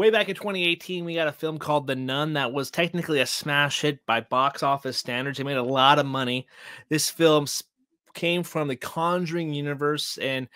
way back in 2018, we got a film called The Nun that was technically a smash hit by box office standards. It made a lot of money. This film came from the Conjuring universe, and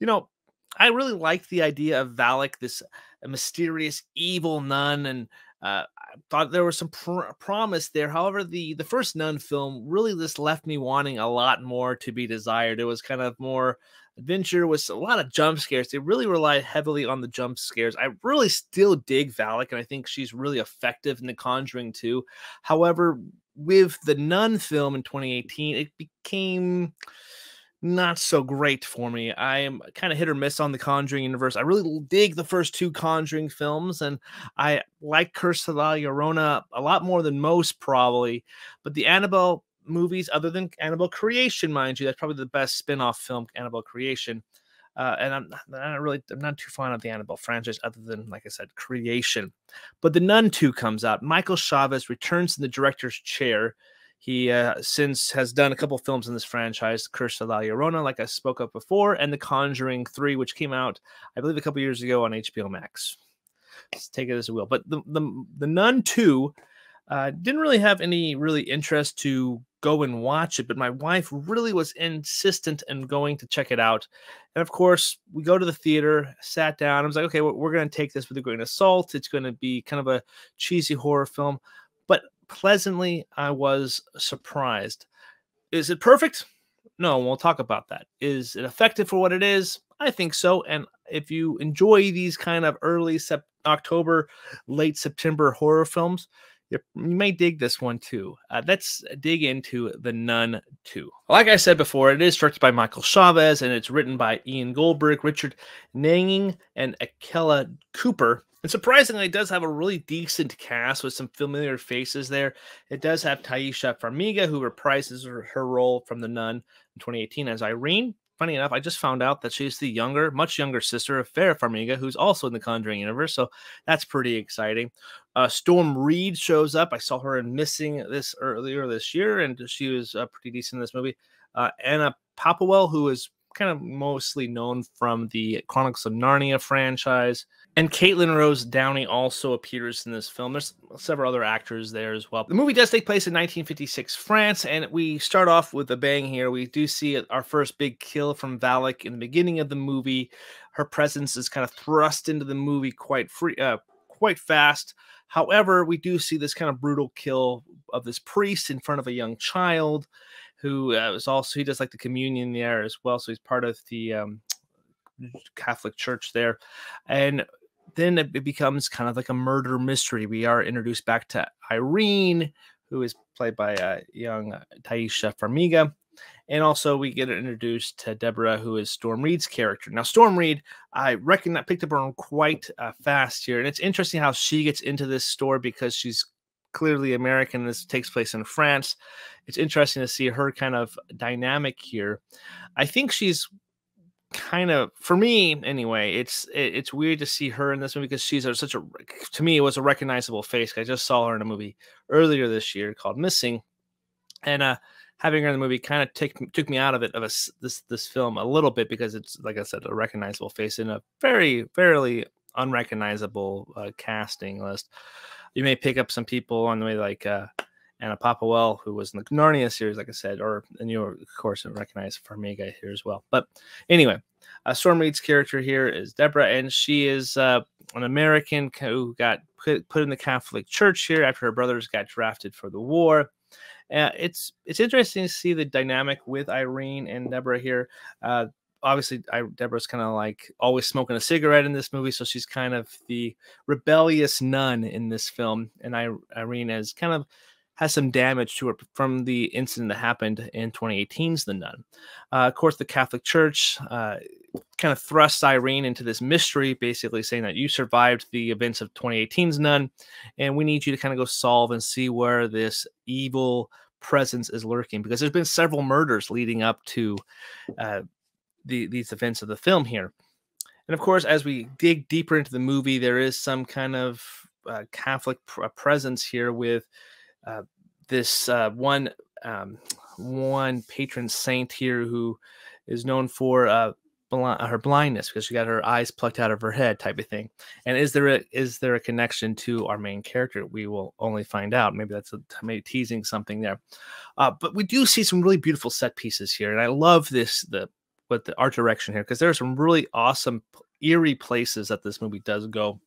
you know, I really liked the idea of Valak, this mysterious evil nun, and uh, I thought there was some pr- promise there. However, the the first Nun film really just left me wanting a lot more to be desired. It was kind of more adventure with a lot of jump scares. They really relied heavily on the jump scares. I really still dig Valak, and I think she's really effective in The Conjuring too. However, with the Nun film in 2018, it became not so great for me. I am kind of hit or miss on the Conjuring universe. I really dig the first two Conjuring films, and I like Curse of La Llorona a lot more than most, probably. But the Annabelle movies, other than Annabelle Creation, mind you, that's probably the best spin-off film, Annabelle Creation. Uh, and I'm, I'm not really, I'm not too fond of the Annabelle franchise, other than, like I said, Creation. But The Nun 2 comes out. Michael Chaves returns in the director's chair he uh, since has done a couple films in this franchise, Curse of La Llorona, like I spoke of before, and The Conjuring 3, which came out, I believe, a couple years ago on HBO Max. Let's take it as a will. But the, the, the Nun 2 uh, didn't really have any really interest to go and watch it, but my wife really was insistent in going to check it out. And of course, we go to the theater, sat down. I was like, okay, well, we're going to take this with a grain of salt. It's going to be kind of a cheesy horror film. But pleasantly, I was surprised. Is it perfect? No, we'll talk about that. Is it effective for what it is? I think so. And if you enjoy these kind of early October, late September horror films, you may dig this one too. Uh, let's dig into The Nun 2. Like I said before, it is directed by Michael Chaves and it's written by Ian Goldberg, Richard Naing, and Akela Cooper. And surprisingly, it does have a really decent cast with some familiar faces there. It does have Taissa Farmiga, who reprises her, role from The Nun in 2018 as Irene. Funny enough, I just found out that she's the younger, much younger sister of Vera Farmiga, who's also in the Conjuring universe. So that's pretty exciting. Uh, Storm Reid shows up. I saw her in Missing this earlier this year, and she was uh, pretty decent in this movie. Uh, Anna Popplewell, who is kind of mostly known from the Chronicles of Narnia franchise. And Katelyn Rose Downey also appears in this film. There's several other actors there as well. The movie does take place in 1956 France, and we start off with a bang here. We do see our first big kill from Valak in the beginning of the movie. Her presence is kind of thrust into the movie quite free, uh, quite fast. However, we do see this kind of brutal kill of this priest in front of a young child who uh, is also he does like the communion there as well. So he's part of the um, Catholic Church there, and then it becomes kind of like a murder mystery. We are introduced back to Irene, who is played by uh, young Taissa Farmiga. And also, we get introduced to Deborah, who is Storm Reid's character. Now, Storm Reid, I reckon that picked up on quite uh, fast here. And it's interesting how she gets into this store because she's clearly American. This takes place in France. It's interesting to see her kind of dynamic here. I think she's kind of for me anyway it's it, it's weird to see her in this movie because she's such a to me it was a recognizable face i just saw her in a movie earlier this year called missing and uh having her in the movie kind of took took me out of it of a, this this film a little bit because it's like i said a recognizable face in a very fairly unrecognizable uh, casting list you may pick up some people on the way like uh, Anna Popplewell, who was in the Narnia series, like I said, or and you of course recognize Farmiga here as well. But anyway, uh, Storm Reid's character here is Deborah, and she is uh, an American who got put, put in the Catholic Church here after her brothers got drafted for the war. Uh, it's it's interesting to see the dynamic with Irene and Deborah here. Uh, obviously I, Deborah's kind of like always smoking a cigarette in this movie, so she's kind of the rebellious nun in this film, and I, Irene is kind of has some damage to her from the incident that happened in 2018's The Nun. Uh, of course, the Catholic Church uh, kind of thrusts Irene into this mystery, basically saying that you survived the events of 2018's Nun, and we need you to kind of go solve and see where this evil presence is lurking because there's been several murders leading up to uh, the, these events of the film here. And of course, as we dig deeper into the movie, there is some kind of uh, Catholic pr- presence here with uh, this uh, one um, one patron saint here who is known for uh, her blindness because she got her eyes plucked out of her head, type of thing. And is there a is there a connection to our main character? We will only find out. Maybe that's a, maybe teasing something there. Uh, but we do see some really beautiful set pieces here, and I love this the with the art direction here because there are some really awesome eerie places that this movie does go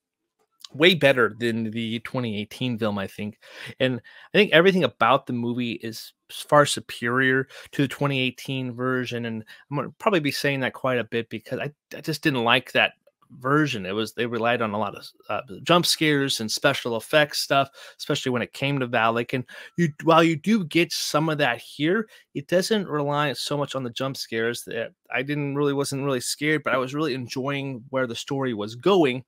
way better than the 2018 film, I think. And I think everything about the movie is far superior to the 2018 version. And I'm going to probably be saying that quite a bit because I, I just didn't like that version. It was they relied on a lot of uh, jump scares and special effects stuff, especially when it came to Valak. And you, while you do get some of that here, it doesn't rely so much on the jump scares. That I didn't really wasn't really scared, but I was really enjoying where the story was going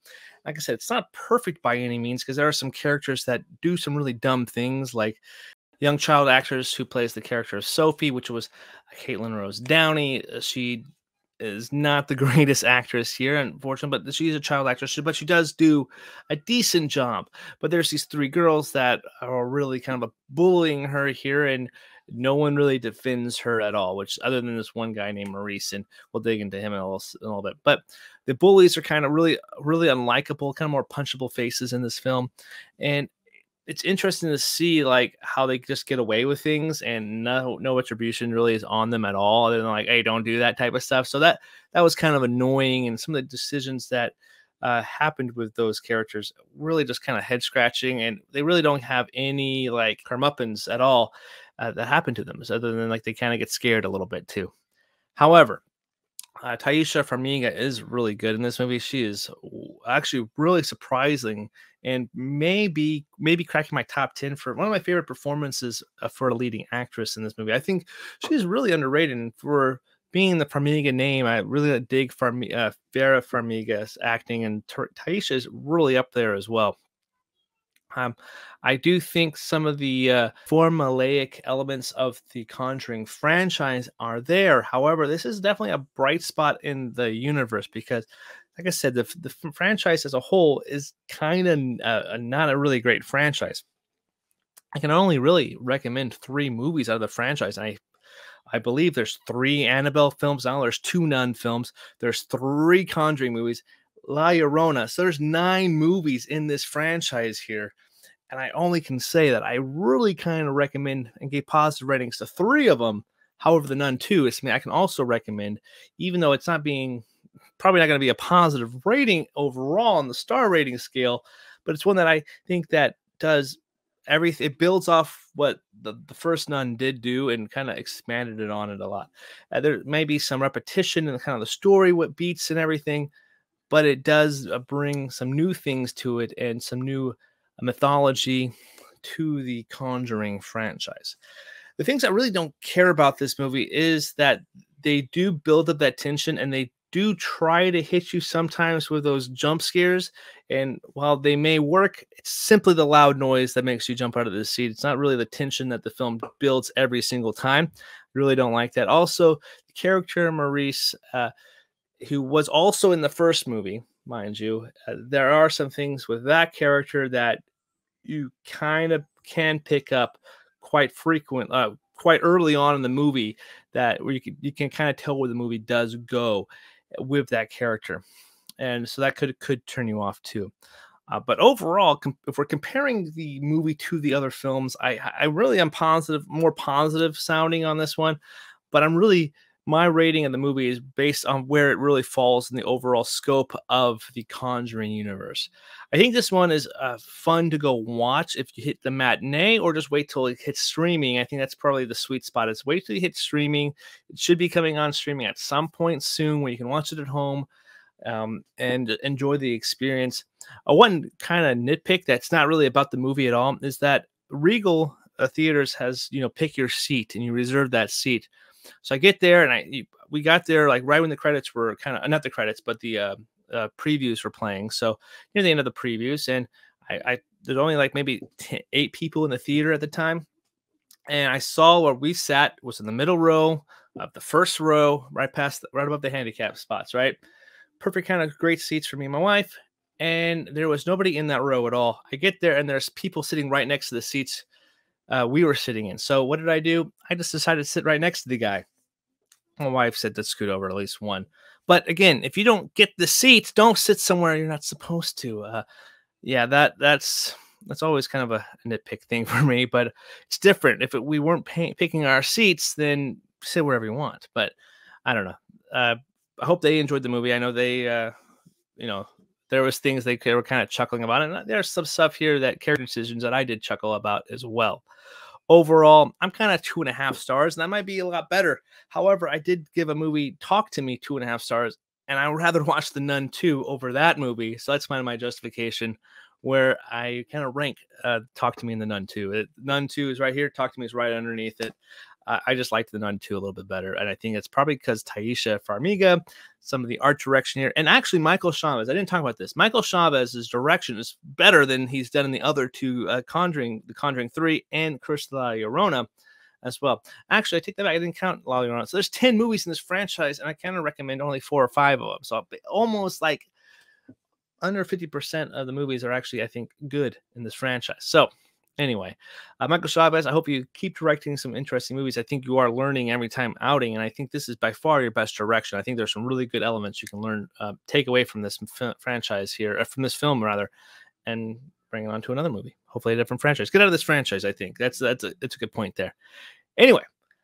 like I said, it's not perfect by any means because there are some characters that do some really dumb things, like young child actress who plays the character of Sophie, which was Katelyn Rose Downey. Uh, she is not the greatest actress here, unfortunately, but she's a child actress, but she does do a decent job. But there's these three girls that are really kind of bullying her here, and no one really defends her at all, which other than this one guy named Maurice, and we'll dig into him in a little, in a little bit. But the bullies are kind of really, really unlikable, kind of more punchable faces in this film, and it's interesting to see like how they just get away with things and no no attribution really is on them at all. They're like, hey, don't do that type of stuff. So that that was kind of annoying, and some of the decisions that uh, happened with those characters really just kind of head scratching, and they really don't have any like comeuppance at all uh, that happened to them, other than like they kind of get scared a little bit too. However, uh, Taissa Farmiga is really good in this movie. She is actually really surprising and maybe maybe cracking my top 10 for one of my favorite performances uh, for a leading actress in this movie. I think she's really underrated and for being the Farmiga name, I really dig Farmiga, uh, Vera Farmiga's acting and Taissa is really up there as well. Um, I do think some of the uh, formulaic elements of the Conjuring franchise are there. However, this is definitely a bright spot in the universe because, like I said, the, the franchise as a whole is kind of uh, not a really great franchise. I can only really recommend three movies out of the franchise. I I believe there's three Annabelle films now. There's two Nun films. There's three Conjuring movies. La Llorona. So there's nine movies in this franchise here. And I only can say that I really kind of recommend and gave positive ratings to three of them. However, the Nun 2 is I, I can also recommend, even though it's not being probably not going to be a positive rating overall on the star rating scale, but it's one that I think that does everything it builds off what the, the first nun did do and kind of expanded it on it a lot uh, there may be some repetition in kind of the story what beats and everything but it does uh, bring some new things to it and some new mythology to the Conjuring franchise. The things I really don't care about this movie is that they do build up that tension and they do try to hit you sometimes with those jump scares. And while they may work, it's simply the loud noise that makes you jump out of the seat. It's not really the tension that the film builds every single time. I really don't like that. Also, the character Maurice, uh, who was also in the first movie, mind you. Uh, there are some things with that character that you kind of can pick up quite frequent, uh, quite early on in the movie that where you can you can kind of tell where the movie does go with that character, and so that could could turn you off too. Uh, but overall, if we're comparing the movie to the other films, I I really am positive, more positive sounding on this one, but I'm really my rating of the movie is based on where it really falls in the overall scope of the Conjuring universe. I think this one is uh, fun to go watch if you hit the matinee or just wait till it hits streaming. I think that's probably the sweet spot. Is wait till you hit streaming. It should be coming on streaming at some point soon where you can watch it at home um, and enjoy the experience. Uh, one kind of nitpick that's not really about the movie at all is that Regal uh, Theaters has you know pick your seat and you reserve that seat. So I get there and I we got there like right when the credits were kind of not the credits but the uh, uh, previews were playing. So near the end of the previews, and I, I there's only like maybe 10, eight people in the theater at the time, and I saw where we sat was in the middle row of the first row, right past, right above the handicap spots, right. Perfect kind of great seats for me and my wife. And there was nobody in that row at all. I get there and there's people sitting right next to the seats uh, we were sitting in. So what did I do? I just decided to sit right next to the guy. My wife said to scoot over at least one. But again, if you don't get the seat, don't sit somewhere you're not supposed to. Uh, yeah, that that's that's always kind of a nitpick thing for me, but it's different. If it, we weren't pay, picking our seats, then sit wherever you want. But I don't know. Uh, I hope they enjoyed the movie. I know they, uh, you know, there was things they, were kind of chuckling about, and uh, there's some stuff here that character decisions that I did chuckle about as well. Overall, I'm kind of two and a half stars, and that might be a lot better. However, I did give a movie Talk to Me two and a half stars, and I would rather watch The Nun 2 over that movie. So that's kind of my justification where I kind of rank uh, Talk to Me in The Nun 2. It, Nun 2 is right here, Talk to Me is right underneath it. I just liked the Nun 2 a little bit better. And I think it's probably because Taissa Farmiga, some of the art direction here, and actually Michael Chaves. I didn't talk about this. Michael Chaves' direction is better than he's done in the other two uh, Conjuring, The Conjuring 3 and Curse of La Llorona as well. Actually, I take that back. I didn't count La Llorona. So there's 10 movies in this franchise, and I kind of recommend only four or five of them. So almost like under 50% of the movies are actually, I think, good in this franchise. So Anyway, uh, Michael Chaves, I hope you keep directing some interesting movies. I think you are learning every time outing, and I think this is by far your best direction. I think there's some really good elements you can learn, uh, take away from this f- franchise here, uh, from this film rather, and bring it on to another movie. Hopefully, a different franchise. Get out of this franchise. I think that's that's a that's a good point there. Anyway,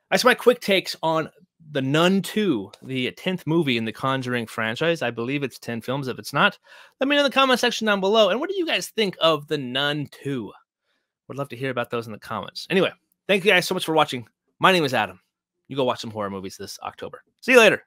that's my quick takes on the Nun 2, the 10th movie in the Conjuring franchise. I believe it's 10 films. If it's not, let me know in the comment section down below. And what do you guys think of the Nun 2? Would love to hear about those in the comments. Anyway, thank you guys so much for watching. My name is Adam. You go watch some horror movies this October. See you later.